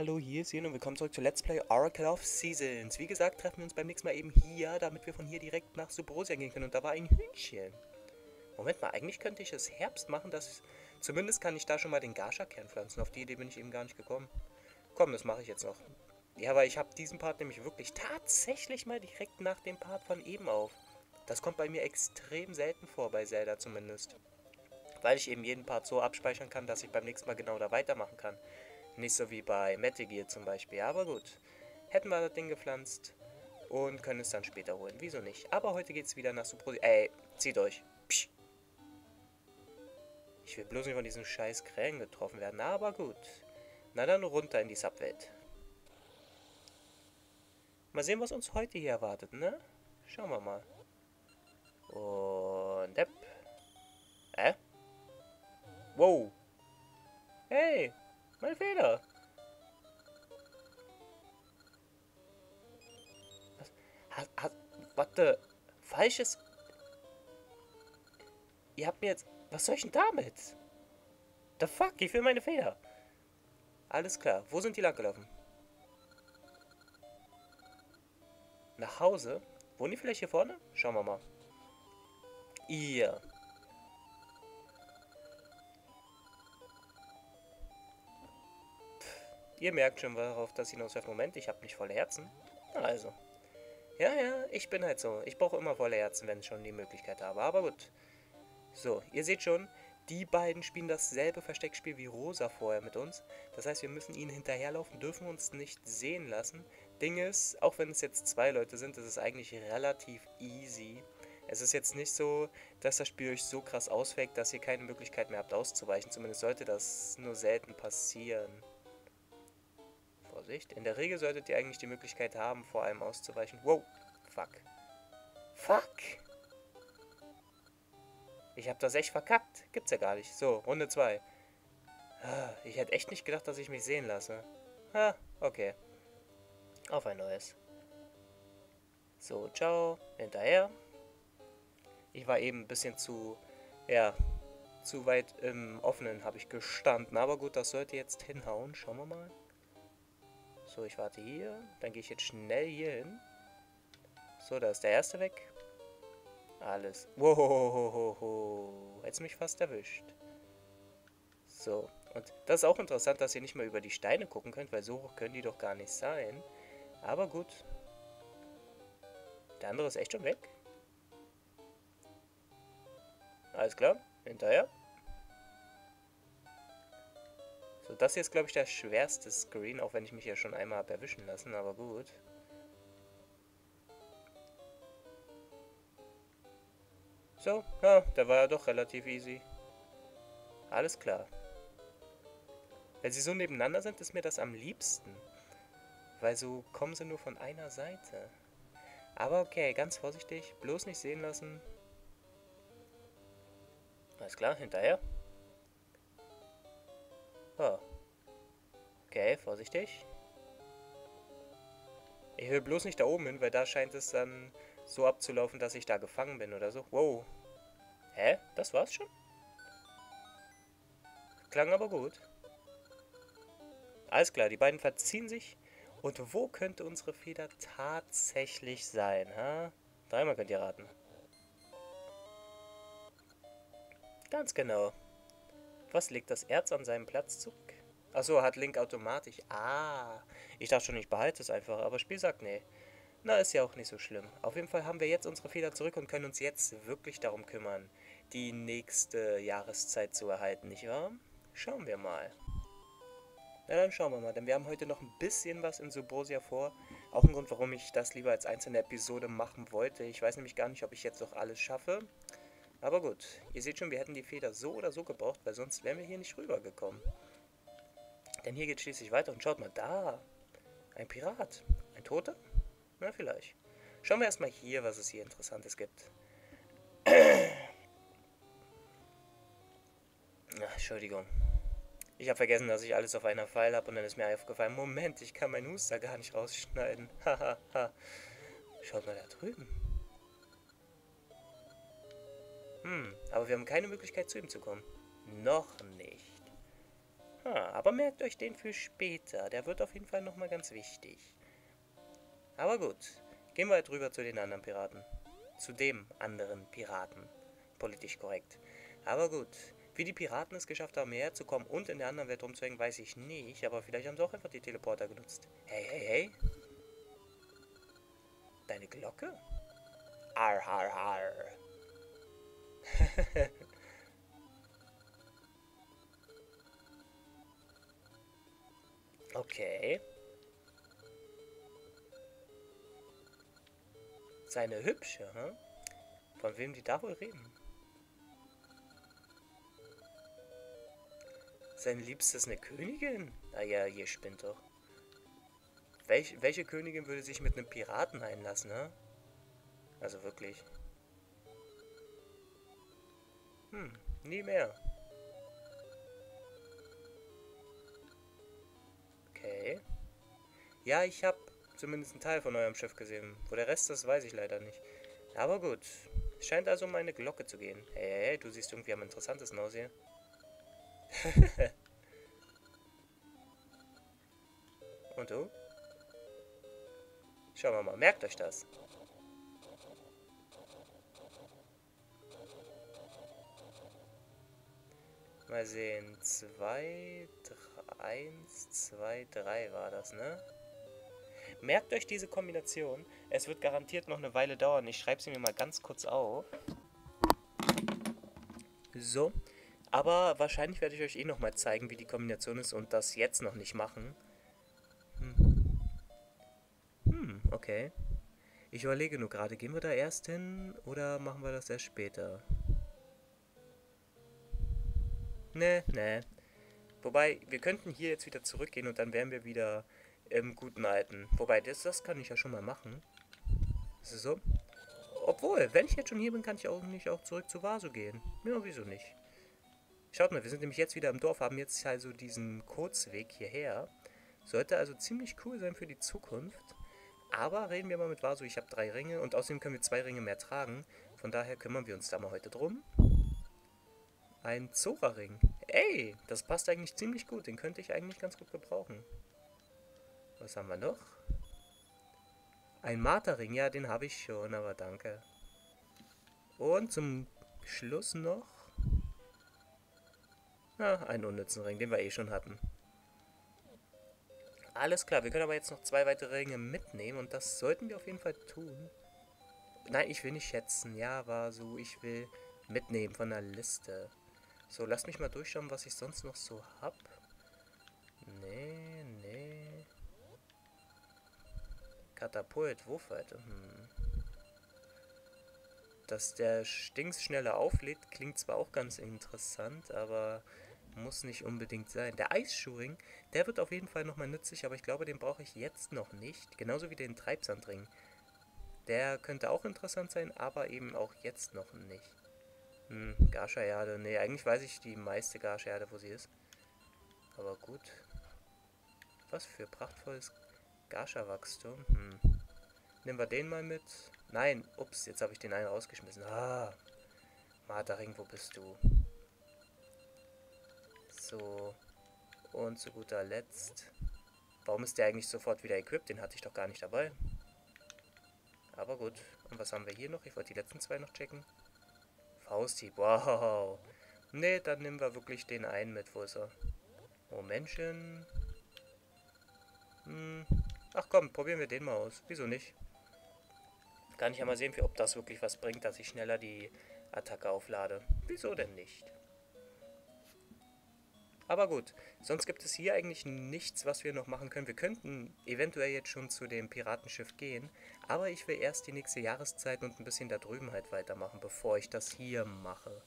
Hallo, hier ist Jan und willkommen zurück zu Let's Play Oracle of Seasons. Wie gesagt, treffen wir uns beim nächsten Mal eben hier, damit wir von hier direkt nach Subrosia gehen können. Und da war ein Hühnchen. Moment mal, eigentlich könnte ich es Herbst machen, dass... Zumindest kann ich da schon mal den Gasha-Kern pflanzen. Auf die Idee bin ich eben gar nicht gekommen. Komm, das mache ich jetzt noch. Ja, weil ich habe diesen Part nämlich wirklich tatsächlich mal direkt nach dem Part von eben auf. Das kommt bei mir extrem selten vor, bei Zelda zumindest. Weil ich eben jeden Part so abspeichern kann, dass ich beim nächsten Mal genau da weitermachen kann. Nicht so wie bei Metal Gear zum Beispiel. Aber gut. Hätten wir das Ding gepflanzt und können es dann später holen. Wieso nicht? Aber heute geht es wieder nach Supro... Ey, zieht euch. Psch. Ich will bloß nicht von diesen scheiß Krähen getroffen werden. Aber gut. Na dann runter in die Subwelt. Mal sehen, was uns heute hier erwartet, ne? Schauen wir mal. Und... Depp. Hä? Wow. Hey, mein Fehler. Was? Hat, hat, warte. Falsches... Ihr habt mir jetzt... Was soll ich denn damit? The fuck? Ich will meine Feder. Alles klar. Wo sind die lang gelaufen? Nach Hause? Wohnen die vielleicht hier vorne? Schauen wir mal. Ihr. Ihr merkt schon, worauf das hinausläuft. Moment, ich habe nicht volle Herzen. Also. Ja, ja, ich bin halt so. Ich brauche immer volle Herzen, wenn ich schon die Möglichkeit habe. Aber gut. So, ihr seht schon, die beiden spielen dasselbe Versteckspiel wie Rosa vorher mit uns. Das heißt, wir müssen ihnen hinterherlaufen, dürfen uns nicht sehen lassen. Ding ist, auch wenn es jetzt zwei Leute sind, ist es eigentlich relativ easy. Es ist jetzt nicht so, dass das Spiel euch so krass ausfällt, dass ihr keine Möglichkeit mehr habt auszuweichen. Zumindest sollte das nur selten passieren. Vorsicht. In der Regel solltet ihr eigentlich die Möglichkeit haben, vor allem auszuweichen. Wow. Fuck. Fuck. Ich habe das echt verkackt. Gibt's ja gar nicht. So, Runde 2. Ah, ich hätte echt nicht gedacht, dass ich mich sehen lasse. Ah, okay. Auf ein neues. So, ciao. Hinterher. Ich war eben ein bisschen zu, ja, zu weit im Offenen habe ich gestanden. Aber gut, das sollte jetzt hinhauen. Schauen wir mal. So, ich warte hier. Dann gehe ich jetzt schnell hier hin. So, da ist der erste weg. Alles. Wow, jetzt mich fast erwischt. So, und das ist auch interessant, dass ihr nicht mal über die Steine gucken könnt, weil so hoch können die doch gar nicht sein. Aber gut. Der andere ist echt schon weg. Alles klar, hinterher. So, das hier ist, glaube ich, der schwerste Screen, auch wenn ich mich ja schon einmal habe erwischen lassen, aber gut. So, ja, der war ja doch relativ easy. Alles klar. Wenn sie so nebeneinander sind, ist mir das am liebsten. Weil so kommen sie nur von einer Seite. Aber okay, ganz vorsichtig. Bloß nicht sehen lassen. Alles klar, hinterher. Okay, vorsichtig. Ich will bloß nicht da oben hin, weil da scheint es dann so abzulaufen, dass ich da gefangen bin oder so. Wow. Hä? Das war's schon? Klang aber gut. Alles klar, die beiden verziehen sich. Und wo könnte unsere Feder tatsächlich sein? Ha? Dreimal könnt ihr raten. Ganz genau. Was legt das Erz an seinem Platz zurück? Achso, hat Link automatisch. Ah, ich dachte schon, ich behalte es einfach, aber Spiel sagt nee. Na, ist ja auch nicht so schlimm. Auf jeden Fall haben wir jetzt unsere Feder zurück und können uns jetzt wirklich darum kümmern, die nächste Jahreszeit zu erhalten, nicht wahr? Schauen wir mal. Na dann schauen wir mal, denn wir haben heute noch ein bisschen was in Subrosia vor. Auch ein Grund, warum ich das lieber als einzelne Episode machen wollte. Ich weiß nämlich gar nicht, ob ich jetzt noch alles schaffe. Aber gut, ihr seht schon, wir hätten die Feder so oder so gebraucht, weil sonst wären wir hier nicht rübergekommen. Denn hier geht schließlich weiter und schaut mal, da. Ein Pirat. Ein Toter? Na, vielleicht. Schauen wir erstmal hier, was es hier Interessantes gibt. Ach, Entschuldigung. Ich habe vergessen, dass ich alles auf einer Pfeil habe und dann ist mir aufgefallen, Moment, ich kann meinen Huster gar nicht rausschneiden. Hahaha. Schaut mal da drüben. Hm, aber wir haben keine Möglichkeit zu ihm zu kommen. Noch nicht. Ah, aber merkt euch den für später. Der wird auf jeden Fall nochmal ganz wichtig. Aber gut. Gehen wir halt rüber zu den anderen Piraten. Zu dem anderen Piraten. Politisch korrekt. Aber gut. Wie die Piraten es geschafft haben, hierher zu kommen und in der anderen Welt rumzuhängen, weiß ich nicht. Aber vielleicht haben sie auch einfach die Teleporter genutzt. Hey, hey, hey. Deine Glocke? Ar, har, har. okay. Seine hübsche, hm? Von wem die da wohl reden? Sein Liebstes eine Königin? Naja, ihr spinnt doch. Welch, welche Königin würde sich mit einem Piraten einlassen, ne? Also wirklich. Hm, nie mehr. Okay. Ja, ich habe zumindest einen Teil von eurem Schiff gesehen. Wo der Rest ist, weiß ich leider nicht. Aber gut. Es scheint also um eine Glocke zu gehen. Hey, du siehst irgendwie am interessantesten aus hier. Und du? Schauen wir mal, merkt euch das. Mal sehen, 2, 1, 2, 3 war das, ne? Merkt euch diese Kombination. Es wird garantiert noch eine Weile dauern. Ich schreibe sie mir mal ganz kurz auf. So. Aber wahrscheinlich werde ich euch eh nochmal zeigen, wie die Kombination ist und das jetzt noch nicht machen. Hm, hm okay. Ich überlege nur gerade, gehen wir da erst hin oder machen wir das erst später? Ne, ne. Wobei, wir könnten hier jetzt wieder zurückgehen und dann wären wir wieder im guten Alten. Wobei, das, das kann ich ja schon mal machen. So. Obwohl, wenn ich jetzt schon hier bin, kann ich auch nicht auch zurück zu Vaso gehen. Ja, wieso nicht? Schaut mal, wir sind nämlich jetzt wieder im Dorf, haben jetzt also diesen Kurzweg hierher. Sollte also ziemlich cool sein für die Zukunft. Aber reden wir mal mit Vaso, ich habe drei Ringe und außerdem können wir zwei Ringe mehr tragen. Von daher kümmern wir uns da mal heute drum. Ein Zora-Ring. Ey, das passt eigentlich ziemlich gut. Den könnte ich eigentlich ganz gut gebrauchen. Was haben wir noch? Ein Marterring. Ja, den habe ich schon, aber danke. Und zum Schluss noch ja, einen unnützen Ring, den wir eh schon hatten. Alles klar, wir können aber jetzt noch zwei weitere Ringe mitnehmen und das sollten wir auf jeden Fall tun. Nein, ich will nicht schätzen. Ja, war so, ich will mitnehmen von der Liste. So, lass mich mal durchschauen, was ich sonst noch so hab. Nee, nee. Katapult, Wurfweite. Hm. Dass der Stinks schneller auflädt, klingt zwar auch ganz interessant, aber muss nicht unbedingt sein. Der Eisschuhring, der wird auf jeden Fall nochmal nützlich, aber ich glaube, den brauche ich jetzt noch nicht. Genauso wie den Treibsandring. Der könnte auch interessant sein, aber eben auch jetzt noch nicht. Hm, Garscha-Erde. Ne, eigentlich weiß ich die meiste Garscha-Erde, wo sie ist. Aber gut. Was für prachtvolles Garscha-Wachstum. Hm. Nehmen wir den mal mit. Nein, ups, jetzt habe ich den einen rausgeschmissen. Ah, Martaring, wo bist du? So. Und zu guter Letzt. Warum ist der eigentlich sofort wieder equipped? Den hatte ich doch gar nicht dabei. Aber gut. Und was haben wir hier noch? Ich wollte die letzten zwei noch checken. Fausthieb, wow. Ne, dann nehmen wir wirklich den einen mit. Wo ist er? Momentchen. Hm. Ach komm, probieren wir den mal aus. Wieso nicht? Kann ich ja mal sehen, ob das wirklich was bringt, dass ich schneller die Attacke auflade. Wieso denn nicht? Aber gut, sonst gibt es hier eigentlich nichts, was wir noch machen können. Wir könnten eventuell jetzt schon zu dem Piratenschiff gehen, aber ich will erst die nächste Jahreszeit und ein bisschen da drüben halt weitermachen, bevor ich das hier mache.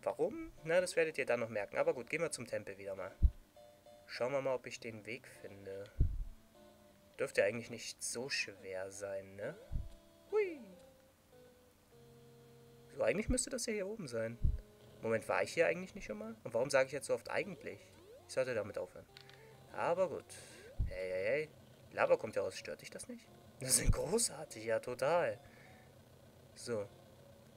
Warum? Na, das werdet ihr dann noch merken. Aber gut, gehen wir zum Tempel wieder mal. Schauen wir mal, ob ich den Weg finde. Dürfte eigentlich nicht so schwer sein, ne? Hui! So, eigentlich müsste das ja hier oben sein. Moment, war ich hier eigentlich nicht schon mal? Und warum sage ich jetzt so oft eigentlich? Ich sollte damit aufhören. Aber gut. Hey, hey, hey. Lava kommt ja raus. Stört dich das nicht? Das sind großartig, ja, total. So.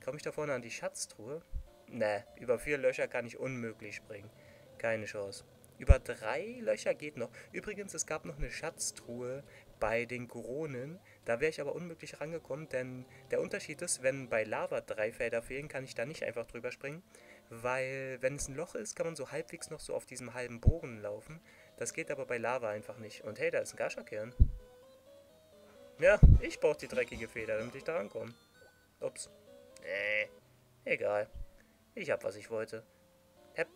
Komme ich da vorne an die Schatztruhe? Ne, über vier Löcher kann ich unmöglich springen. Keine Chance. Über drei Löcher geht noch. Übrigens, es gab noch eine Schatztruhe bei den Koronen. Da wäre ich aber unmöglich rangekommen, denn der Unterschied ist, wenn bei Lava drei Felder fehlen, kann ich da nicht einfach drüber springen. Weil, wenn es ein Loch ist, kann man so halbwegs noch so auf diesem halben Bogen laufen. Das geht aber bei Lava einfach nicht. Und hey, da ist ein Gascha-Kern. Ja, ich brauche die dreckige Feder, damit ich da rankomme. Ups. Nee, egal. Ich hab, was ich wollte. Hepp.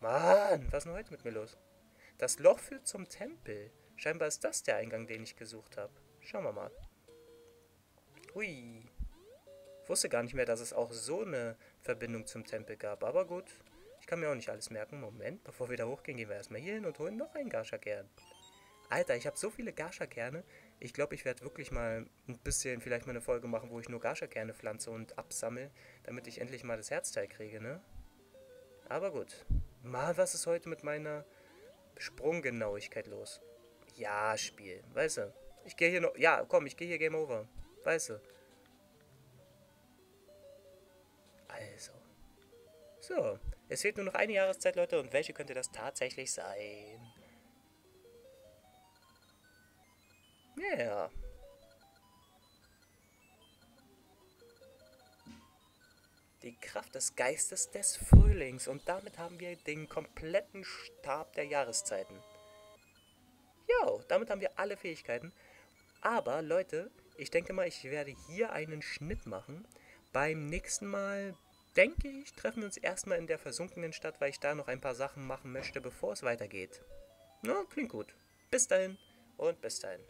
Mann, was ist denn heute mit mir los? Das Loch führt zum Tempel. Scheinbar ist das der Eingang, den ich gesucht habe. Schauen wir mal. Hui. Ich wusste gar nicht mehr, dass es auch so eine Verbindung zum Tempel gab. Aber gut, ich kann mir auch nicht alles merken. Moment, bevor wir da hochgehen, gehen wir erstmal hier hin und holen noch einen Gascha-Kern. Alter, ich habe so viele Gascha-Kerne. Ich glaube, ich werde wirklich mal ein bisschen vielleicht mal eine Folge machen, wo ich nur Gascha-Kerne pflanze und absammle, damit ich endlich mal das Herzteil kriege, ne? Aber gut. Mal, was ist heute mit meiner Sprunggenauigkeit los? Ja, Spiel. Weißt du. Ich gehe hier noch. Ja, komm, ich gehe hier Game Over. Weißt du. Also. So. Es fehlt nur noch eine Jahreszeit, Leute. Und welche könnte das tatsächlich sein? Ja. Yeah. Die Kraft des Geistes des Frühlings. Und damit haben wir den kompletten Stab der Jahreszeiten. Ja, damit haben wir alle Fähigkeiten. Aber Leute, ich denke mal, ich werde hier einen Schnitt machen. Beim nächsten Mal, denke ich, treffen wir uns erstmal in der versunkenen Stadt, weil ich da noch ein paar Sachen machen möchte, bevor es weitergeht. Na, klingt gut. Bis dahin und bis dahin.